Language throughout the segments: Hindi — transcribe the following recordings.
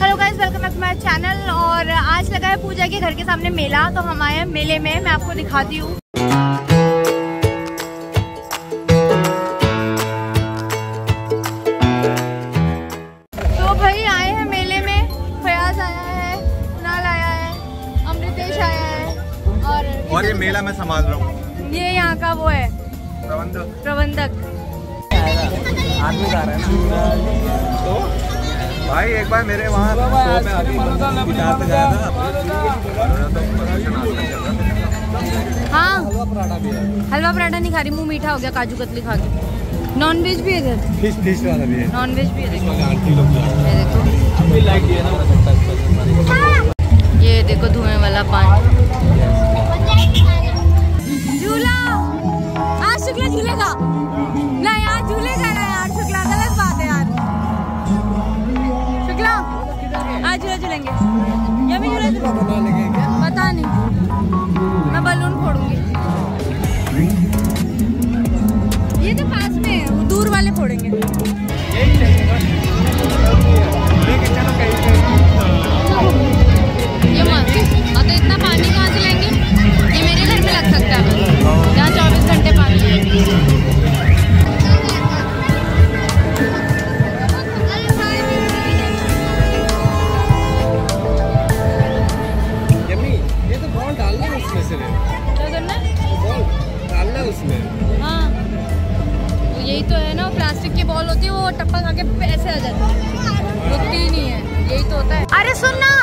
Hello guys welcome back to my channel और आज लगा है पूजा के घर के सामने मेला तो हम आए हैं मेले में। मैं आपको दिखाती हूँ। तो भाई आए हैं मेले में। फयाज आया है कुणाल आया है अमृतेश आया है और और ये मेला मैं संभाल रहा। हूँ ये यहाँ का वो है। प्रबंधक। प्रबंधक। आदमी जा रहे हैं ना। भाई एक बार मेरे वहाँ में गया था। तो। हाँ हलवा पराठा भी है। हलवा पराठा नहीं खा रही मुँह मीठा हो गया काजू कतली खा के। नॉन वेज भी है इधर? फ़िश फ़िश वाला भी है। नॉन वेज भी है। देखो। ना ये देखो धुएँ वाला पान। झूला। आज शुक्ला झूलेगा। वाले फोड़ेंगे यही तो है ना प्लास्टिक की बॉल होती है वो टप्पा खा के पैसे आ जाते हैं। रुकती ही नहीं है यही तो होता है। अरे सुन ना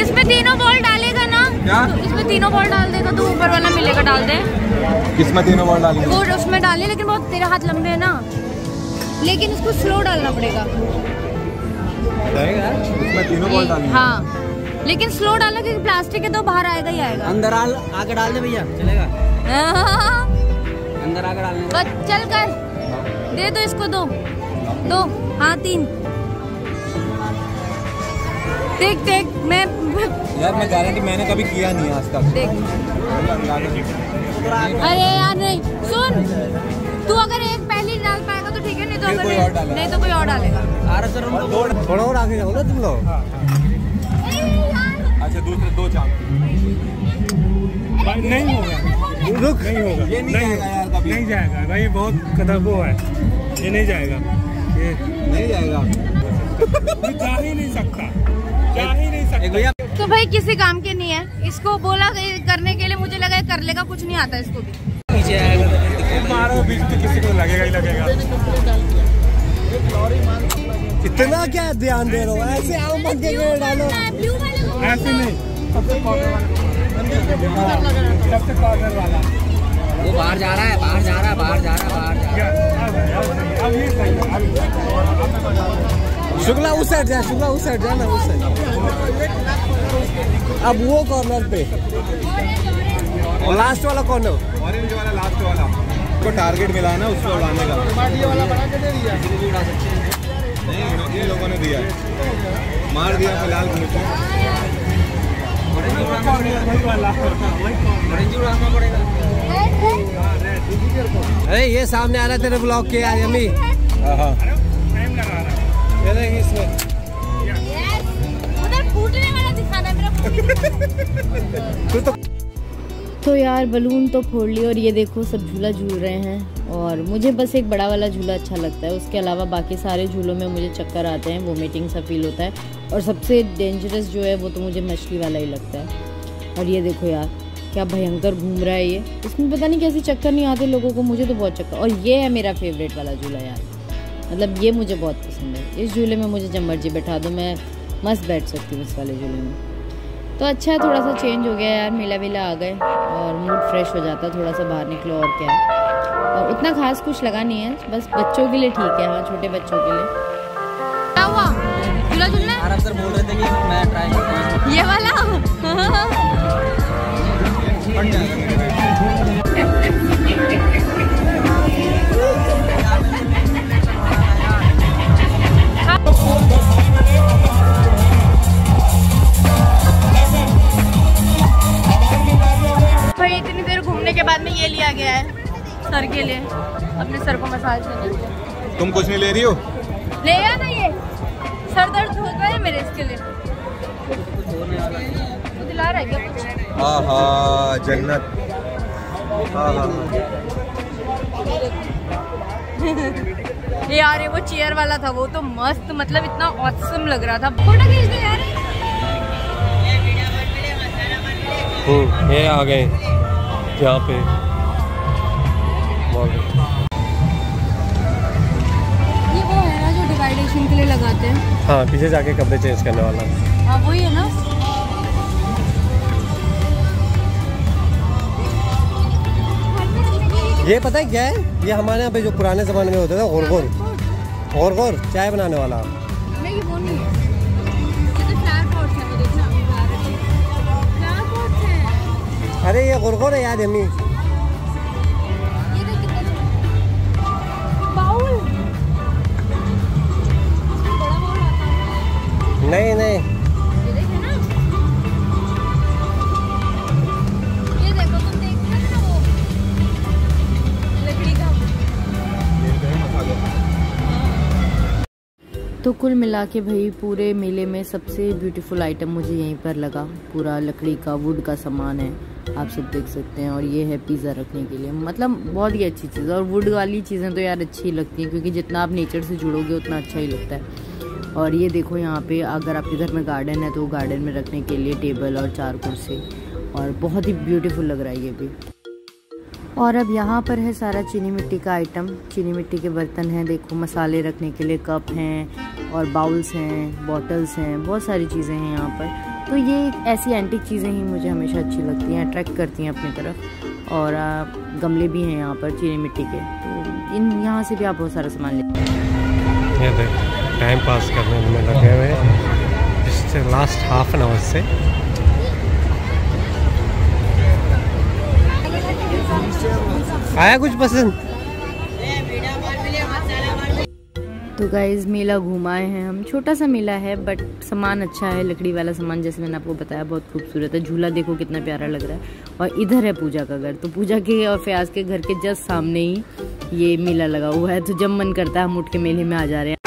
इसमें तीनों बॉल डालेगा ना क्या? तो इसमें तीनों बॉल डाल देगा तो ऊपर वाला मिलेगा डाल दे। किसमें तीनों बॉल डाली वो उसमें डाले लेकिन बहुत तेरे हाथ लंबे हैं ना। लेकिन उसको स्लो डालना पड़ेगा। इसमें तीनों बॉल डाली हाँ। लेकिन स्लो डालना क्योंकि प्लास्टिक है तो बाहर आएगा ही आएगा। अंदर आल आके डाल दे भैया चलेगा। अंदर आके डालने बस चल कर। दे दो इसको दो। दो। हाँ तीन। देख देख मैं यार मैं गारंटी मैंने कभी किया नहीं आज तक। देख। अरे यार नहीं। सुन। तू अगर एक पहली डाल पाएगा तो ठीक है नहीं तो अगर कोई और नहीं तो कोई और डालेगा। आ रहा सर हमको थोड़ा और आगे जाओ ना तुम लोग। अच्छा दूसरे दो चाँद। नहीं होगा। रुक। नहीं होगा। ये नहीं जाएगा यार। कभी नहीं जाएगा। भाई बहुत कदम वो है। ये नहीं जाएगा। ये नहीं जाएगा। जा ही नहीं सकता। जा ही नहीं सकता। तो भाई किसी काम के नहीं है। इसको बोला करने के लिए मुझे लगा कर लेगा कुछ नहीं आता इसको भी। तो मारो बीच में किसी को लगेगा ही लगेगा। इतना क्या ध्यान दे रहे हो? ऐसे आओ मत के डालो। ऐसे नहीं। सबसे कॉर्नर वाला। सबसे कॉर्नर वाला। वो बाहर जा रहा है बाहर जा रहा है बाहर जा रहा है बाहर जा रहा है। ये है शुक्ला उस साइड जा शुक्ला उस साइड जा ना उस साइड अब वो कॉर्नर पे। और लास्ट वाला कॉर्नर ऑरेंज वाला लास्ट वाला। को टारगेट मिला है ना उसको उड़ाने का। नहीं उन्होंने- इन लोगों ने दिया मार दिया फ़िलहाल मुझे। वही वाला ऑरेंज उड़ाना पड़ेगा। अरे ये सामने आ रहा है तेरे ब्लॉग के यार यमी टाइम लगा रहा है। ये देख इसमें। उधर फूटने वाला दिखाना है मेरा तू तो तो यार बलून तो फोड़ ली और ये देखो सब झूला झूल रहे हैं। और मुझे बस एक बड़ा वाला झूला अच्छा लगता है। उसके अलावा बाकी सारे झूलों में मुझे चक्कर आते हैं वोमिटिंग सा फील होता है। और सबसे डेंजरस जो है वो तो मुझे मछली वाला ही लगता है। और ये देखो यार क्या भयंकर घूम रहा है ये? इसमें पता नहीं कैसे चक्कर नहीं आते लोगों को मुझे तो बहुत चक्कर। और ये है मेरा फेवरेट वाला झूला यार। मतलब ये मुझे बहुत पसंद है। इस झूले में मुझे जब मर्ज़ी बैठा दो मैं मस्त बैठ सकती हूँ इस वाले झूले में। तो अच्छा है थोड़ा सा चेंज हो गया यार मेला वेला आ गए। और मूड फ्रेश हो जाता है थोड़ा सा बाहर निकलो और क्या। है और उतना खास कुछ लगा नहीं है बस बच्चों के लिए ठीक है हाँ छोटे बच्चों के लिए। क्या हुआ? झूला झूलना सर बोल रहे थे कि मैं ट्राई ये वाला? सर के लिए अपने सर को मसाज करने तुम कुछ नहीं ले रही हो? ले या ना ये? सर दर्द हो गया है मेरे इसके लिए। दिला रहा है क्या जन्नत। ये हाँ यार वो चेयर वाला था वो तो मस्त मतलब इतना ऑसम लग रहा था। फ़ोटो खींच दे यार। ये आ गए यहाँ पे। ये वो है ना जो डिवाइडेशन के लिए लगाते हैं। हाँ पीछे जाके कपड़े चेंज करने वाला। हाँ वही है ना। ये पता है क्या है? ये हमारे यहाँ पे जो पुराने ज़माने में होता था गोर गोर गोर चाय बनाने वाला। नहीं नहीं ये तो है वो देखना फ्लावर पॉट्स है। अरे ये गोर गोर है याद है अम्मी। नहीं नहीं। ये देखे ना। ये देखो तुम देख रहे हो। तो कुल मिला के भाई पूरे मेले में सबसे ब्यूटीफुल आइटम मुझे यहीं पर लगा। पूरा लकड़ी का वुड का सामान है। आप सब देख सकते हैं। और ये है पिज़्ज़ा रखने के लिए। मतलब बहुत ही अच्छी चीज़ है। और वुड वाली चीज़ें तो यार अच्छी लगती हैं क्योंकि जितना आप नेचर से जुड़ोगे उतना अच्छा ही लगता है। और ये देखो यहाँ पे अगर आपके घर में गार्डन है तो गार्डन में रखने के लिए टेबल और चार कुर्सी और बहुत ही ब्यूटीफुल लग रहा है ये भी। और अब यहाँ पर है सारा चीनी मिट्टी का आइटम चीनी मिट्टी के बर्तन हैं, देखो मसाले रखने के लिए कप हैं और बाउल्स हैं बॉटल्स हैं, बहुत सारी चीज़ें हैं यहाँ पर। तो ये ऐसी एंटिक चीज़ें ही मुझे हमेशा अच्छी लगती हैं अट्रैक्ट करती हैं अपनी तरफ़। और गमले भी हैं यहाँ पर चीनी मिट्टी के। तो इन, यहाँ से भी आप बहुत सारा सामान ले। ये देख। टाइम पास करने में लगे हुए इससे लास्ट हाफ़ एन आवर से। आया कुछ पसंद? तो गाइज़ मेला घुमाए हैं हम। छोटा सा मेला है बट सामान अच्छा है, लकड़ी वाला सामान, जैसे मैंने आपको बताया, बहुत खूबसूरत है। झूला देखो कितना प्यारा लग रहा है। और इधर है पूजा का घर। तो पूजा के और फयाज के घर के जस्ट सामने ही ये मेला लगा हुआ है। तो जब मन करता है, हम उठ के मेले में आ जा रहे हैं।